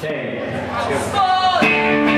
Change. Two.